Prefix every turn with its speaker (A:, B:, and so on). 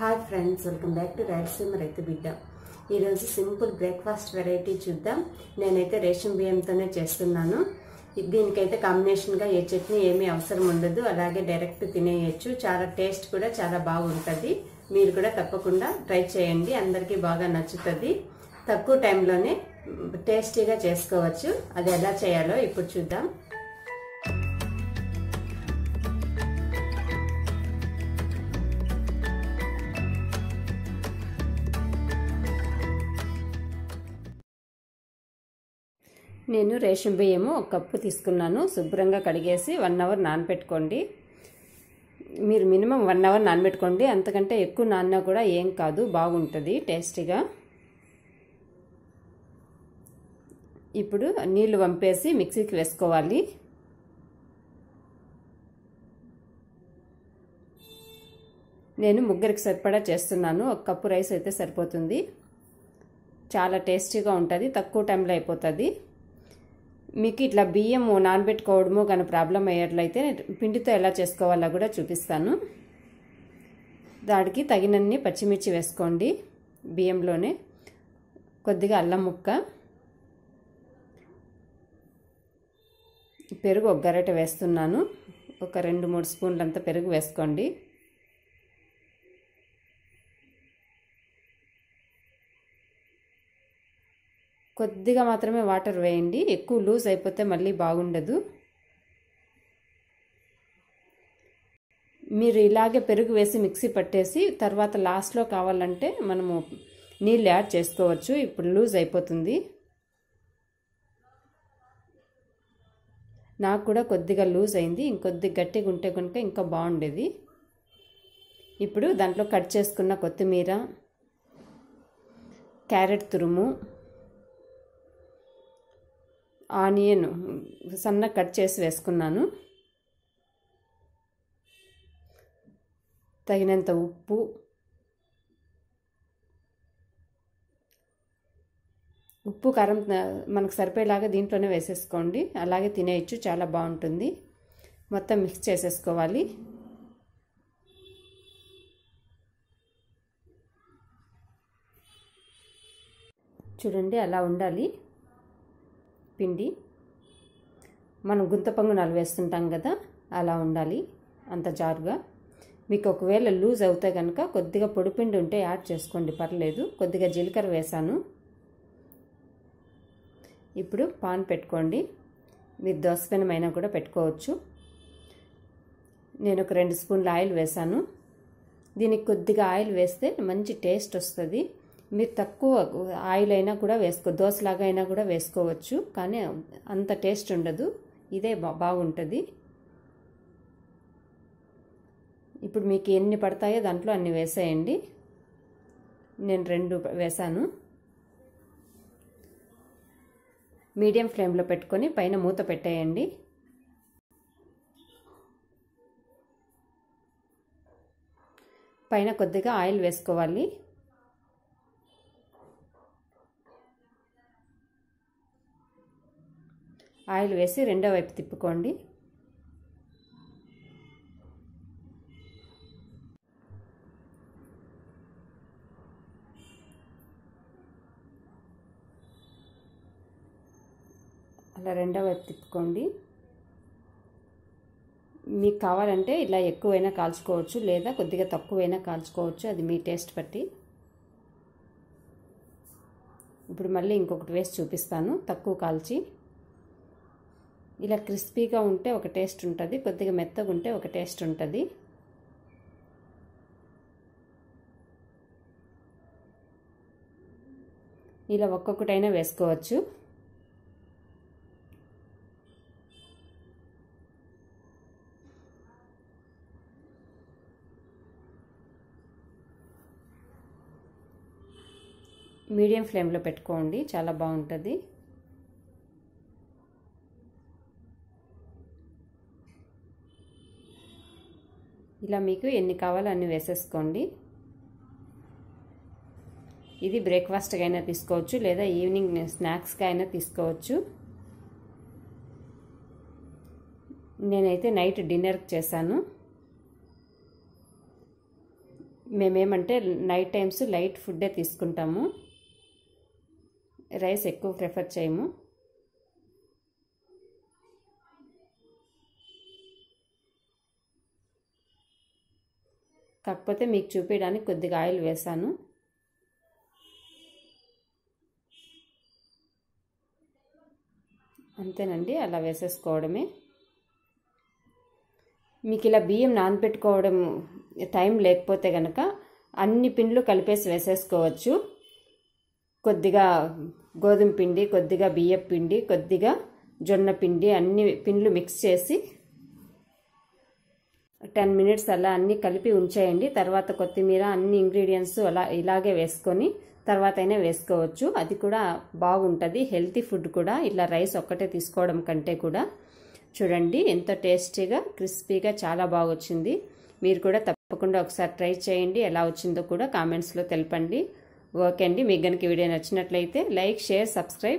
A: Hi friends welcome back to Rayalaseema రైతు బిడ్డ ఈరోజు సింపుల్ బ్రేక్ఫాస్ట్ వెరైటీ చూద్దాం. నేనైతే రేషన్ బియ్యంతోనే చేస్తున్నాను. దీనికైతే కాంబినేషన్గా ఏ చట్నీ ఏమీ అవసరం ఉండదు. అలాగే డైరెక్ట్ తినేయచ్చు. చాలా టేస్ట్ కూడా చాలా బాగుంటుంది. మీరు కూడా తప్పకుండా ట్రై చేయండి. అందరికీ బాగా నచ్చుతుంది. తక్కువ టైంలోనే టేస్టీగా చేసుకోవచ్చు. అది ఎలా చేయాలో ఇప్పుడు చూద్దాం. నేను రేషన్ బియ్యము ఒక కప్పు తీసుకున్నాను. శుభ్రంగా కడిగేసి వన్ అవర్ నానబెట్టుకోండి మీరు మినిమం వన్ అవర్ నానబెట్టుకోండి. అంతకంటే ఎక్కువ నాన్న కూడా ఏం కాదు. బాగుంటుంది టేస్టీగా. ఇప్పుడు నీళ్ళు వంపేసి మిక్సీకి వేసుకోవాలి. నేను ముగ్గురికి సరిపడా చేస్తున్నాను. ఒక కప్పు రైస్ అయితే సరిపోతుంది. చాలా టేస్టీగా ఉంటుంది. తక్కువ టైంలో అయిపోతుంది. మీకు ఇట్లా బియ్యము నానబెట్టుకోవడము కానీ ప్రాబ్లం అయ్యేట్లయితే పిండితో ఎలా చేసుకోవాలో కూడా చూపిస్తాను. దానికి తగినన్ని పచ్చిమిర్చి వేసుకోండి బియ్యంలోనే. కొద్దిగా అల్లం ముక్క. పెరుగు ఒక గరిట వేస్తున్నాను. ఒక రెండు మూడు స్పూన్లంతా పెరుగు వేసుకోండి. కొద్దిగా మాత్రమే వాటర్ వేయండి. ఎక్కువ లూజ్ అయిపోతే మళ్ళీ బాగుండదు. మీరు ఇలాగే పెరుగు వేసి మిక్సీ పట్టేసి తర్వాత లాస్ట్లో కావాలంటే మనము నీళ్ళు యాడ్ చేసుకోవచ్చు. ఇప్పుడు లూజ్ అయిపోతుంది. నాకు కూడా కొద్దిగా లూజ్ అయింది. ఇంకొద్ది గట్టిగా ఉంటే కనుక ఇంకా బాగుండేది. ఇప్పుడు దాంట్లో కట్ చేసుకున్న కొత్తిమీర క్యారెట్ తురుము ఆనియన్ సన్న కట్ చేసి వేసుకున్నాను. తగినంత ఉప్పు. ఉప్పు కారం మనకు సరిపోయేలాగా దీంట్లోనే వేసేసుకోండి. అలాగే తినేయచ్చు చాలా బాగుంటుంది. మొత్తం మిక్స్ చేసేసుకోవాలి. చూడండి అలా ఉండాలి. పిండి. మనం గుంత పొంగునాలు కదా అలా ఉండాలి అంత జారుగా. మీకు ఒకవేళ లూజ్ అవుతే కనుక కొద్దిగా పొడిపిండి ఉంటే యాడ్ చేసుకోండి పర్లేదు. కొద్దిగా జీలకర్ర వేసాను. ఇప్పుడు పాన్ పెట్టుకోండి. మీరు దోసపెనమైనా కూడా పెట్టుకోవచ్చు. నేను ఒక రెండు స్పూన్ల ఆయిల్ వేసాను. దీనికి కొద్దిగా ఆయిల్ వేస్తే మంచి టేస్ట్ వస్తుంది. మీరు తక్కువ ఆయిల్ అయినా కూడా వేసుకో దోశలాగా అయినా కూడా వేసుకోవచ్చు కానీ అంత టేస్ట్ ఉండదు. ఇదే బాగుంటుంది. ఇప్పుడు మీకు ఎన్ని పడతాయో దాంట్లో అన్ని వేసేయండి. నేను రెండు వేసాను. మీడియం ఫ్లేమ్లో పెట్టుకొని పైన మూత పెట్టేయండి. పైన కొద్దిగా ఆయిల్ వేసుకోవాలి. ఆయిల్ వేసి రెండో వైపు తిప్పుకోండి. అలా రెండో వైపు తిప్పుకోండి. మీకు కావాలంటే ఇలా ఎక్కువైనా కాల్చుకోవచ్చు లేదా కొద్దిగా తక్కువైనా కాల్చుకోవచ్చు అది మీ టేస్ట్ బట్టి. ఇప్పుడు మళ్ళీ ఇంకొకటి వేసి చూపిస్తాను తక్కువ కాల్చి. ఇలా క్రిస్పీగా ఉంటే ఒక టేస్ట్ ఉంటుంది కొద్దిగా మెత్తగా ఉంటే ఒక టేస్ట్ ఉంటుంది. ఇలా ఒక్కొక్కటైనా వేసుకోవచ్చు. మీడియం ఫ్లేమ్లో పెట్టుకోండి చాలా బాగుంటుంది. ఇలా మీకు ఎన్ని కావాలో అన్ని వేసేసుకోండి. ఇది బ్రేక్ఫాస్ట్కి అయినా తీసుకోవచ్చు లేదా ఈవినింగ్ స్నాక్స్కి అయినా తీసుకోవచ్చు. నేనైతే నైట్ డిన్నర్కి చేశాను. మేమేమంటే నైట్ టైమ్స్ లైట్ ఫుడ్డే తీసుకుంటాము. రైస్ ఎక్కువ ప్రిఫర్ చేయము. కాకపోతే మీకు చూపించడానికి కొద్దిగా ఆయిల్ వేసాను అంతేనండి అలా వేసేసుకోవడమే. మీకు ఇలా బియ్యం నానబెట్టుకోవడం టైం లేకపోతే కనుక అన్ని పిండ్లు కలిపేసి వేసేసుకోవచ్చు. కొద్దిగా గోధుమ పిండి కొద్దిగా బియ్యం పిండి కొద్దిగా జొన్న పిండి అన్ని పిండ్లు మిక్స్ చేసి టెన్ మినిట్స్ అలా అన్నీ కలిపి ఉంచేయండి. తర్వాత కొత్తిమీర అన్ని ఇంగ్రీడియంట్స్ అలా ఇలాగే వేసుకొని తర్వాత అయినా వేసుకోవచ్చు. అది కూడా బాగుంటుంది. హెల్తీ ఫుడ్ కూడా. ఇలా రైస్ ఒక్కటే తీసుకోవడం కంటే కూడా. చూడండి ఎంతో టేస్టీగా క్రిస్పీగా చాలా బాగా వచ్చింది మీరు కూడా తప్పకుండా ఒకసారి ట్రై చేయండి. ఎలా వచ్చిందో కూడా కామెంట్స్లో తెలపండి. ఓకే అండి. మీకు కనుక వీడియో నచ్చినట్లయితే లైక్ షేర్ సబ్స్క్రైబ్.